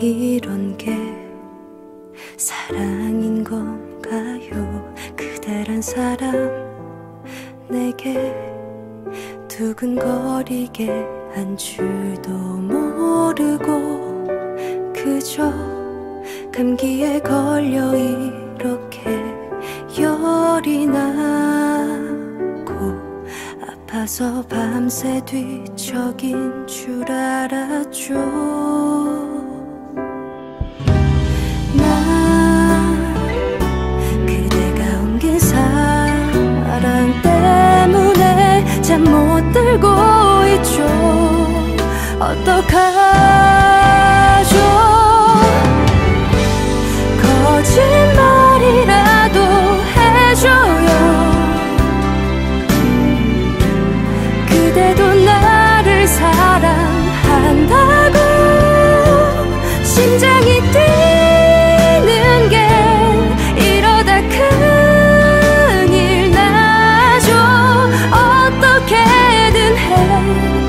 이런 게 사랑인 건가요? 그대란 사람 내게 두근거리게 한 줄도 모르고 그저 감기에 걸려 이렇게 열이 나고 아파서 밤새 뒤척인 줄 알았죠. 어떡하죠? 거짓말이라도 해줘요. 그대도 나를 사랑한다고 심장이 뛰는 게 이러다 큰일 나죠. 어떻게든 해.